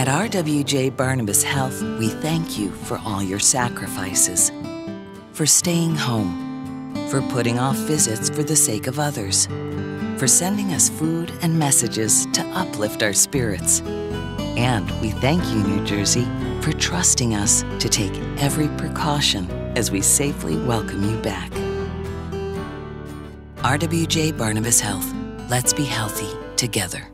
At RWJ Barnabas Health, we thank you for all your sacrifices, for staying home, for putting off visits for the sake of others, for sending us food and messages to uplift our spirits. And we thank you, New Jersey, for trusting us to take every precaution as we safely welcome you back. RWJ Barnabas Health. Let's be healthy together.